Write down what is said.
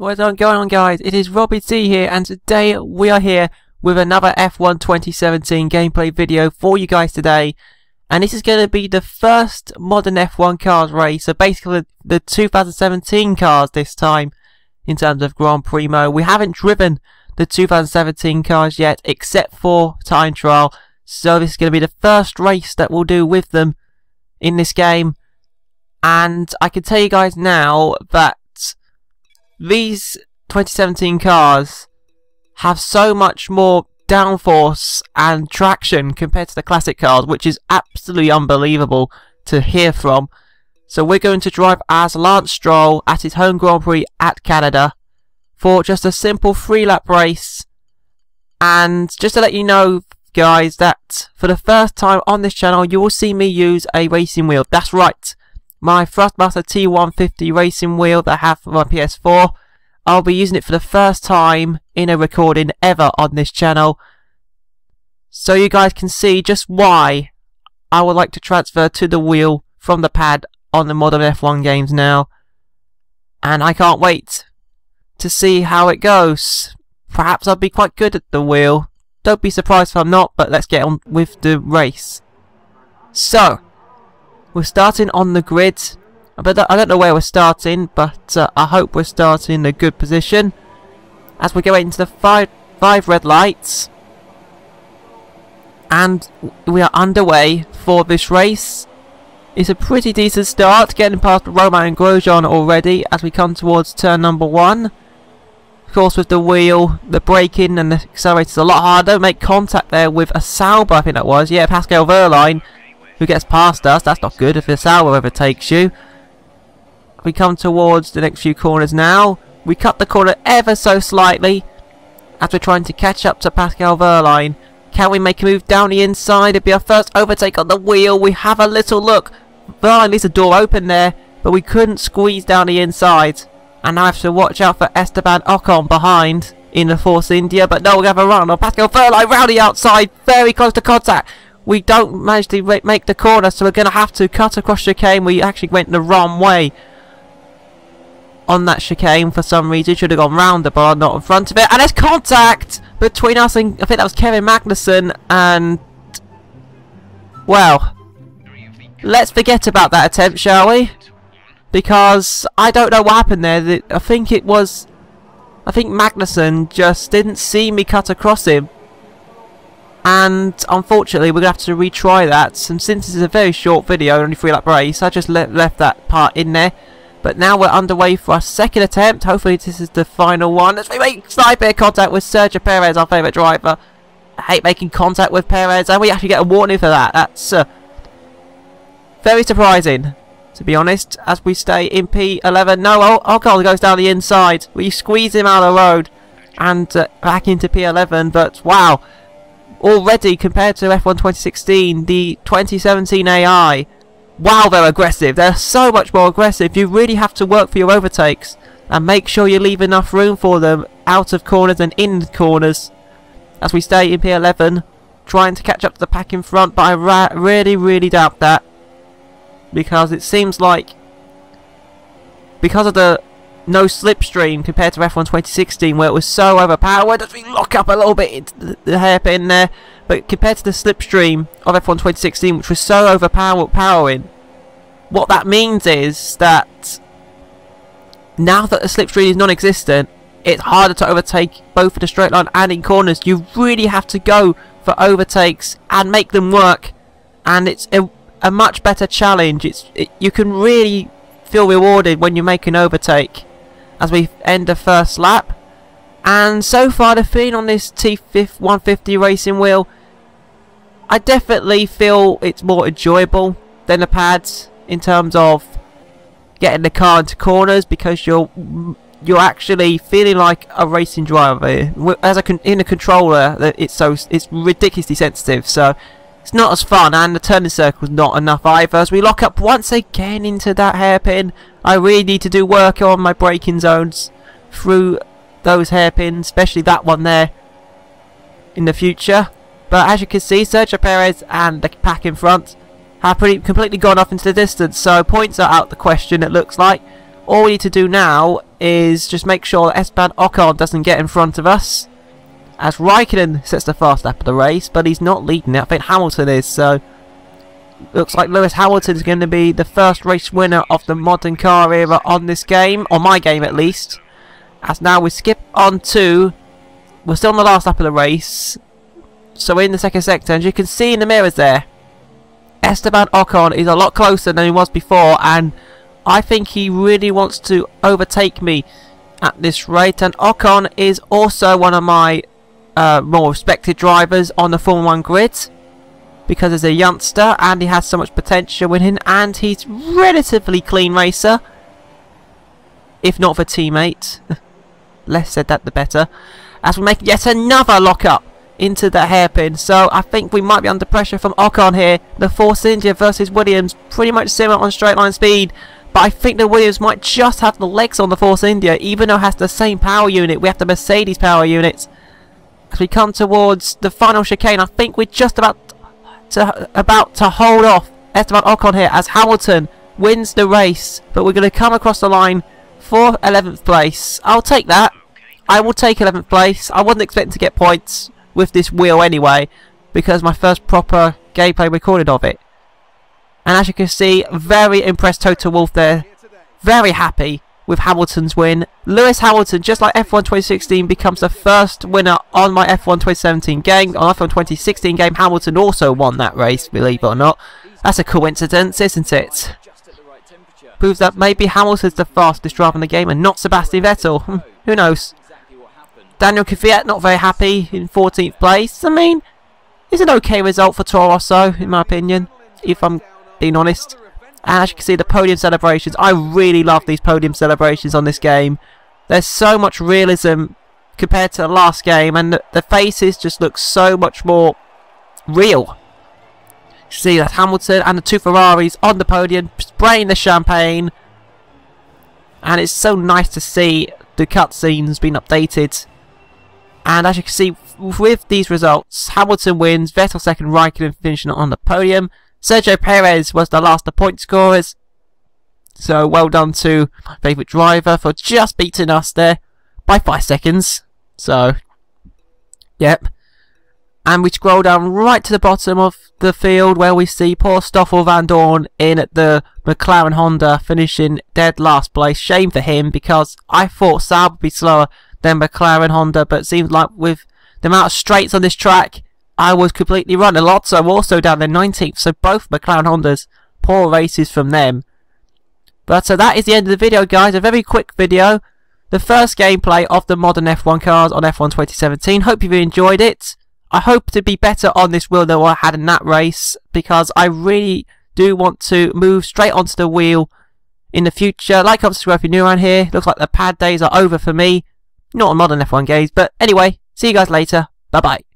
What's going on guys? It is Robbie C here and today we are here with another F1 2017 gameplay video for you guys today. And this is going to be the first modern F1 cars race, so basically the 2017 cars this time in terms of Grand Prix mode. We haven't driven the 2017 cars yet except for time trial, so this is going to be the first race that we'll do with them in this game. And I can tell you guys now that these 2017 cars have so much more downforce and traction compared to the classic cars, which is absolutely unbelievable to hear from. So we're going to drive as Lance Stroll at his home Grand Prix at Canada for just a simple three lap race. And just to let you know, guys, that for the first time on this channel, you will see me use a racing wheel. That's right my Thrustmaster T150 racing wheel that I have for my PS4. I'll be using it for the first time in a recording ever on this channel. So you guys can see just why I would like to transfer to the wheel from the pad on the modern F1 games now. And I can't wait to see how it goes. Perhaps I'll be quite good at the wheel. Don't be surprised if I'm not, but let's get on with the race. So, we're starting on the grid. But I don't know where we're starting, but uh, I hope we're starting in a good position. As we go into the five, five red lights. And we are underway for this race. It's a pretty decent start, getting past Romain and Grosjean already as we come towards turn number one. Of course, with the wheel, the braking and the accelerator is a lot harder. Make contact there with a Sauber, I think that was. Yeah, Pascal Wehrlein who gets past us. That's not good if the Sauber overtakes you. We come towards the next few corners now. We cut the corner ever so slightly as we're trying to catch up to Pascal Wehrlein. Can we make a move down the inside? It'd be our first overtake on the wheel. We have a little look. Wehrlein leaves the door open there, but we couldn't squeeze down the inside. And I have to watch out for Esteban Ocon behind in the Force India. But no, we have a run on Pascal Wehrlein round the outside, very close to contact we don't manage to make the corner, so we're going to have to cut across chicane. We actually went the wrong way on that chicane for some reason. Should have gone round the bar, not in front of it. And there's contact between us and I think that was Kevin Magnussen and... Well, let's forget about that attempt, shall we? Because I don't know what happened there. I think it was... I think Magnussen just didn't see me cut across him and unfortunately we're going to have to retry that. And since this is a very short video only three lap race I just le left that part in there. But now we're underway for our second attempt. Hopefully this is the final one. As we make sniper contact with Sergio Perez our favourite driver. I hate making contact with Perez and we actually get a warning for that. That's uh, very surprising to be honest as we stay in P11 no oh, Ocon goes down the inside. We squeeze him out of the road and uh, back into P11 but wow already compared to F1 2016, the 2017 AI, wow, they're aggressive. They're so much more aggressive. You really have to work for your overtakes and make sure you leave enough room for them out of corners and in corners. As we stay in P11, trying to catch up to the pack in front, but I really, really doubt that. Because it seems like, because of the no slipstream compared to F1 2016 where it was so overpowered. As we lock up a little bit? Into the hairpin there. But compared to the slipstream of F1 2016 which was so overpowering what that means is that now that the slipstream is non-existent it's harder to overtake both in the straight line and in corners. You really have to go for overtakes and make them work. And it's a, a much better challenge. It's it, you can really feel rewarded when you make an overtake as we end the first lap. And so far the feeling on this T150 racing wheel, I definitely feel it's more enjoyable than the pads in terms of getting the car into corners because you're you're actually feeling like a racing driver. As a in a controller, it's so it's ridiculously sensitive. So it's not as fun, and the turning circle is not enough either. As we lock up once again into that hairpin, I really need to do work on my braking zones through those hairpins, especially that one there, in the future. But as you can see, Sergio Perez and the pack in front have pretty completely gone off into the distance, so points are out the question, it looks like. All we need to do now is just make sure that Esteban Ocon doesn't get in front of us. As Raikkonen sets the fast lap of the race, but he's not leading it. I think Hamilton is, so... Looks like Lewis Hamilton is going to be the first race winner of the modern car era on this game, or my game at least. As now we skip on to... We're still on the last lap of the race. So we're in the second sector, and you can see in the mirrors there, Esteban Ocon is a lot closer than he was before, and I think he really wants to overtake me at this rate. And Ocon is also one of my uh, more respected drivers on the Formula 1 grid because he's a youngster and he has so much potential in him and he's relatively clean racer if not for teammate less said that the better as we make yet another lock up into the hairpin. So I think we might be under pressure from Ocon here. The Force India versus Williams, pretty much similar on straight line speed. But I think the Williams might just have the legs on the Force India, even though it has the same power unit. We have the Mercedes power units. As we come towards the final chicane, I think we're just about to about to hold off Esteban Ocon here as Hamilton wins the race. But we're going to come across the line for 11th place. I'll take that. I will take 11th place. I wasn't expecting to get points with this wheel anyway because my first proper gameplay recorded of it. And as you can see, very impressed Toto Wolff there. Very happy with Hamilton's win. Lewis Hamilton, just like F1 2016, becomes the first winner on my F1 2017 game. On F1 2016 game, Hamilton also won that race, believe it or not. That's a coincidence, isn't it? Proves that maybe Hamilton's the fastest driver in the game and not Sebastian Vettel. Hmm, who knows? Daniel Kvyat not very happy in 14th place. I mean, it's an okay result for Toro Rosso, in my opinion, if I'm being honest. As you can see, the podium celebrations. I really love these podium celebrations on this game. There's so much realism compared to the last game, and the, the faces just look so much more real. You see that Hamilton and the two Ferraris on the podium, spraying the champagne. And it's so nice to see the cutscenes being updated and as you can see, with these results, Hamilton wins, Vettel second, Raikkonen finishing on the podium. Sergio Perez was the last of point scorers. So well done to my favourite driver for just beating us there by 5 seconds. So, yep. And we scroll down right to the bottom of the field where we see poor Stoffel Vandoorne in at the McLaren Honda finishing dead last place. Shame for him because I thought Sauber would be slower than McLaren Honda, but it seems like with the amount of straights on this track, I was completely wrong. Alonso also down in 19th, so both McLaren Hondas, poor races from them. But so that is the end of the video, guys. A very quick video. The first gameplay of the modern F1 cars on F1 2017. Hope you've enjoyed it. I hope to be better on this wheel than I had in that race because I really do want to move straight onto the wheel in the future. Like, subscribe if you're new around here. Looks like the pad days are over for me. Not a modern F1 games, but anyway, see you guys later. Bye bye.